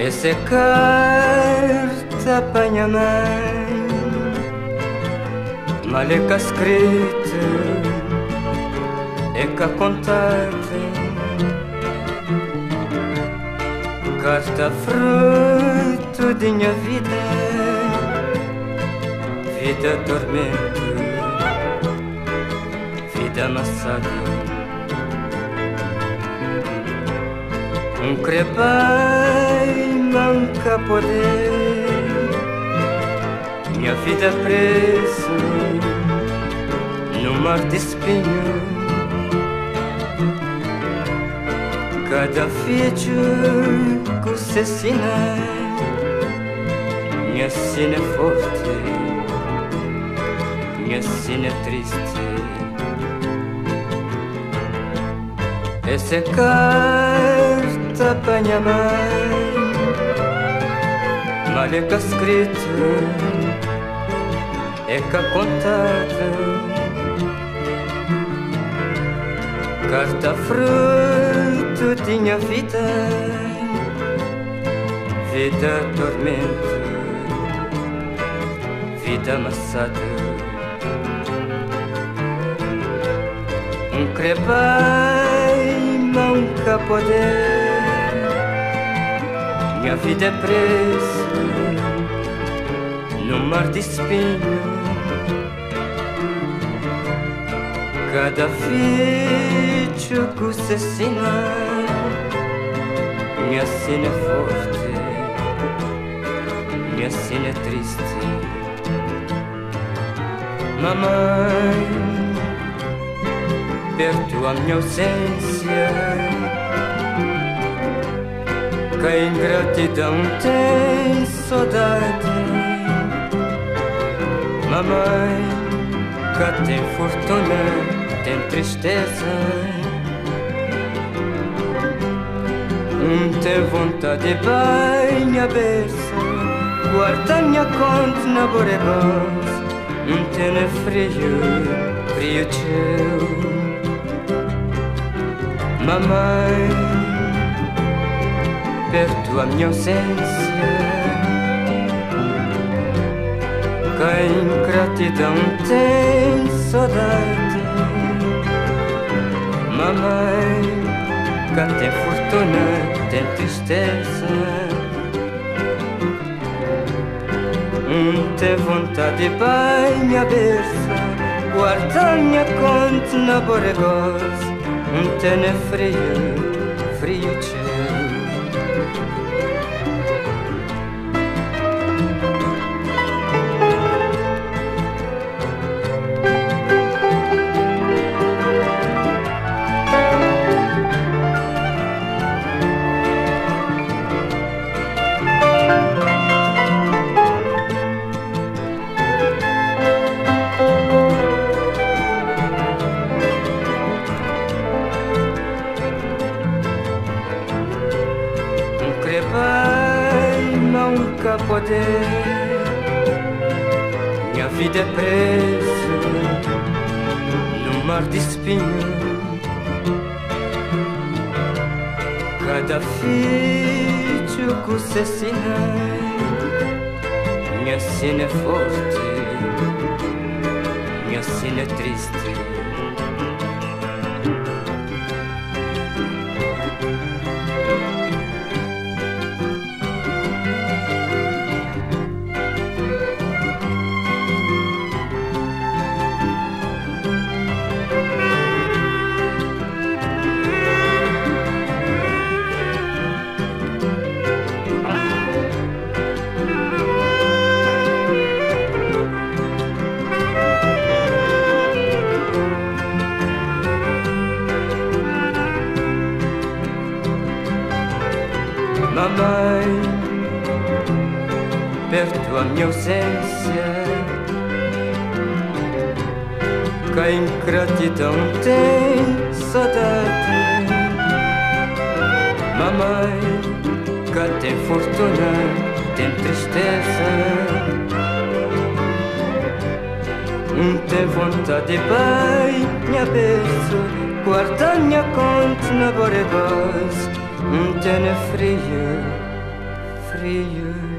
Essa carta apanha mãe. Maleca escrita que contate Carta fruto de minha vida. Vida tormento Vida amassada. Um crepai manca poder. Minha vida presa No mar de espinho Cada filho que se ensina Minha sina é forte Minha sina é triste. Essa é carta apanha mãe Malha escrito é que contado Carta fruto tinha vida Vida tormento Vida amassada Um crepai nunca poder minha vida é presa no mar de espinho. Cada que se assina, minha sina é forte, minha sina é triste. Mamãe, perto a minha ausência que a ingratidão tem saudade. Mamãe, cá tem fortuna, tem tristeza. Um tem vontade bem aberta, guarda minha conta na borebos. Um tem frio, frio teu. Mamãe, perto a minha ausência. Quem gratidão tem saudade, mamãe, quem tem fortuna tem tristeza. Um tem vontade bem minha berça, guarda minha conta na boregos, um tem frio, frio tchau. poder. Minha vida é presa no mar de espinho. Cada filho que se assina, minha sina é forte, minha sina é triste. Mamãe, perto a minha ausência, quem gratidão tem saudade. Mamãe, cá tem fortuna, tem tristeza. Tem vontade bem, minha beijo, guarda minha conta na borebos. Um tenho frio, frio c'è